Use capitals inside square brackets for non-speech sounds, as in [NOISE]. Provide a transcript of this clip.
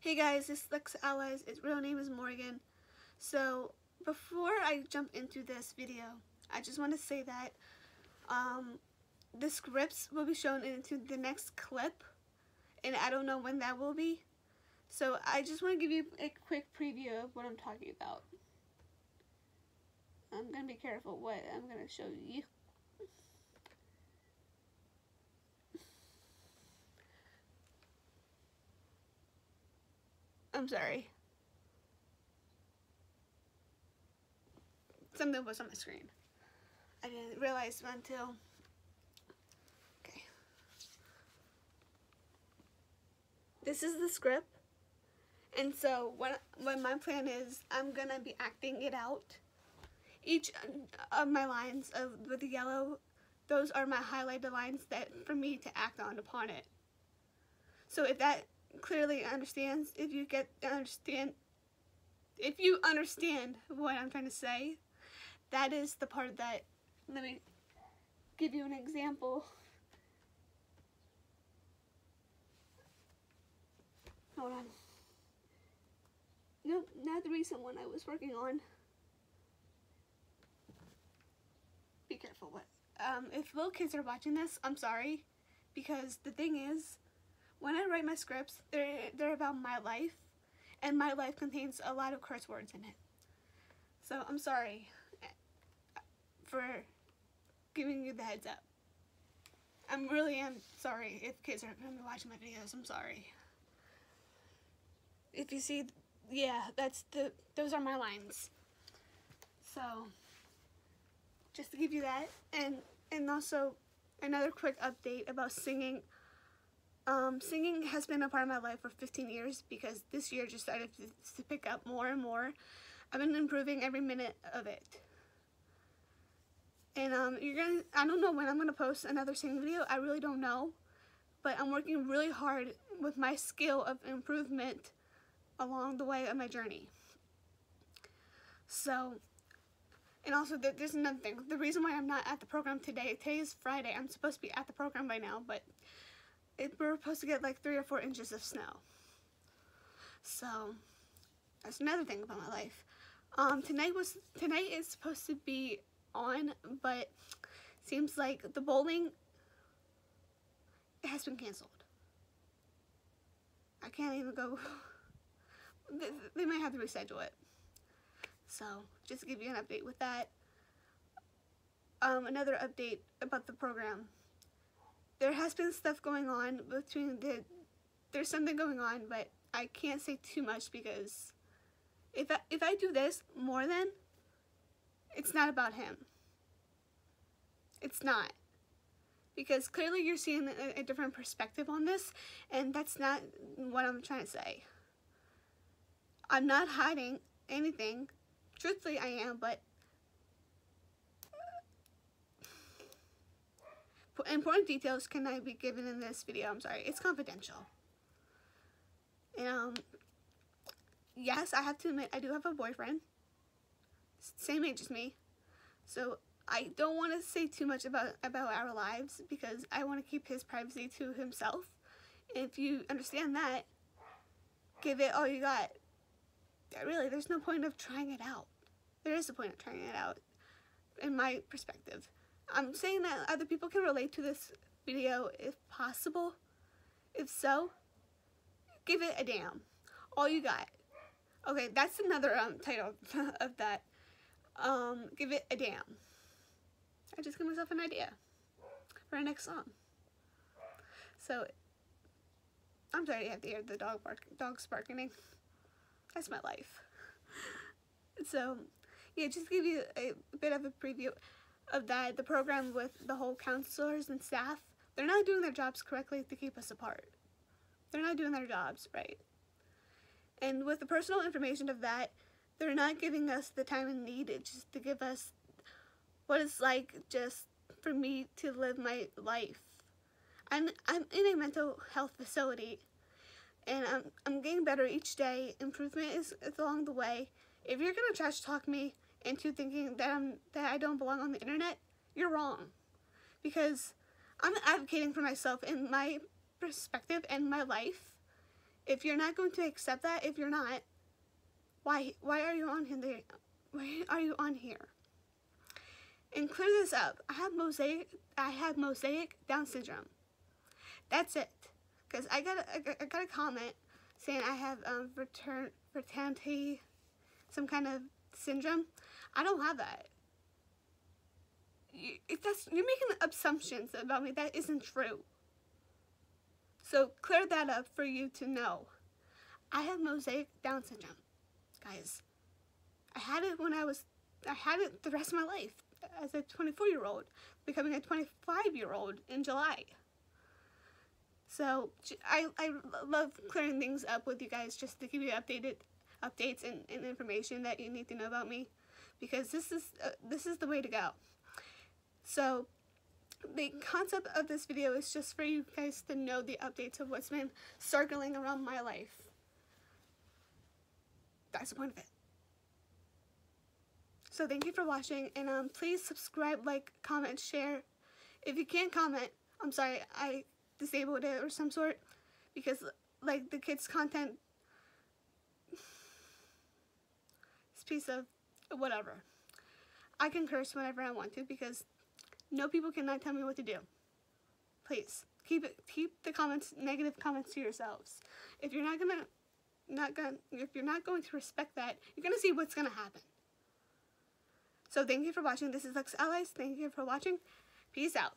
Hey guys, this is Lex Allies. Its real name is Morgan. So, before I jump into this video, I just want to say that um, the scripts will be shown into the next clip, and I don't know when that will be. So, I just want to give you a quick preview of what I'm talking about. I'm going to be careful what I'm going to show you. I'm sorry. Something was on the screen. I didn't realize until... Okay. This is the script. And so what, what my plan is, I'm going to be acting it out. Each uh, of my lines of with the yellow, those are my highlighted lines that for me to act on upon it. So if that clearly understands, if you get understand, if you understand what I'm trying to say, that is the part that, let me give you an example. Hold on. Nope, not the recent one I was working on. Be careful what. Um, if little kids are watching this, I'm sorry. Because the thing is, when I write my scripts, they're, they're about my life, and my life contains a lot of curse words in it. So I'm sorry uh, for giving you the heads up. I'm really am sorry if kids are going to be watching my videos. I'm sorry. If you see, yeah, that's the, those are my lines. So, just to give you that, and, and also another quick update about singing. Um, singing has been a part of my life for 15 years because this year just started to, pick up more and more. I've been improving every minute of it. And um, you're gonna, I don't know when I'm gonna post another singing video. I really don't know, but I'm working really hard with my skill of improvement along the way of my journey. So, and also there's another thing. The reason why I'm not at the program today, today is Friday. I'm supposed to be at the program by now, but it, we're supposed to get like three or four inches of snow. So that's another thing about my life. Um, tonight was tonight is supposed to be on, but seems like the bowling has been canceled. I can't even go. [LAUGHS] they they might have to reschedule it. So just to give you an update with that. Um, another update about the program there has been stuff going on between the there's something going on but I can't say too much because if I, if I do this more than it's not about him. It's not. Because clearly you're seeing a, a different perspective on this and that's not what I'm trying to say. I'm not hiding anything. Truthfully I am but important details cannot be given in this video. I'm sorry. It's confidential. And, um, yes, I have to admit, I do have a boyfriend. Same age as me. So, I don't want to say too much about, about our lives because I want to keep his privacy to himself. If you understand that, give it all you got. Really, there's no point of trying it out. There is a point of trying it out, in my perspective. I'm saying that other people can relate to this video if possible. If so, give it a damn. All you got. Okay, that's another um, title [LAUGHS] of that. Um, give it a damn. I just gave myself an idea for our next song. So, I'm sorry to have to hear the dog bark, dogs barking. That's my life. [LAUGHS] So, yeah, just give you a bit of a preview of that the program with the whole counselors and staff, they're not doing their jobs correctly to keep us apart. They're not doing their jobs right. And with the personal information of that, they're not giving us the time and needed just to give us what it's like just for me to live my life. I'm, I'm in a mental health facility and I'm, I'm getting better each day. Improvement is, is along the way. If you're going to trash talk me, into thinking that I'm that I don't belong on the internet, you're wrong. Because I'm advocating for myself in my perspective and my life If you're not going to accept that, if you're not, why why are you on here? Why are you on here? And clear this up. I have mosaic. I have mosaic Down syndrome. That's it. Cause I got a, I got a comment saying I have um fraternity, some kind of syndrome. I don't have that. You, if that's you're making assumptions about me that isn't true. So clear that up for you to know. I have mosaic Down syndrome, guys. I had it when I was, I had it the rest of my life as a 24 year old, becoming a 25 year old in July. So I, I love clearing things up with you guys just to give you updated updates and, and information that you need to know about me because this is uh, this is the way to go. So the concept of this video is just for you guys to know the updates of what's been circling around my life. That's the point of it. So thank you for watching, and um, please subscribe, like, comment, share. If you can't comment, I'm sorry, I disabled it or some sort, because, like, the kids' content, [SIGHS] this piece of whatever. I can curse whenever I want to, because no people cannot tell me what to do. Please keep it. Keep the comments, negative comments to yourselves. If you're not gonna, not gonna, if you're not going to respect that, you're gonna see what's gonna happen. So thank you for watching. This is Lux Allies. Thank you for watching. Peace out.